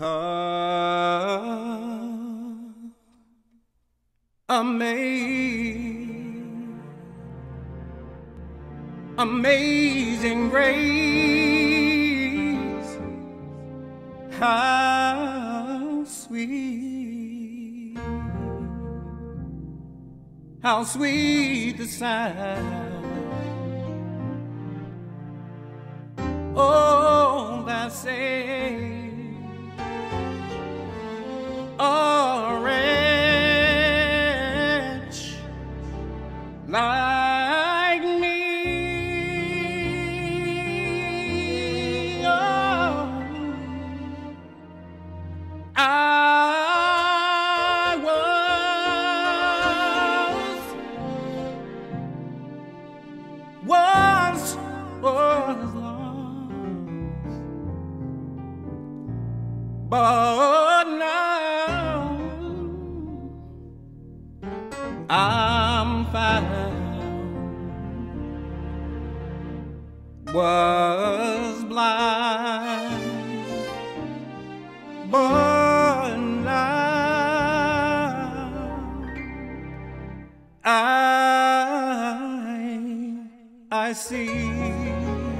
Ah, amazing, amazing grace. How sweet, how sweet the sound. Like me. Oh, I was, was, lost, but now I'm found. Was blind, but now I I see.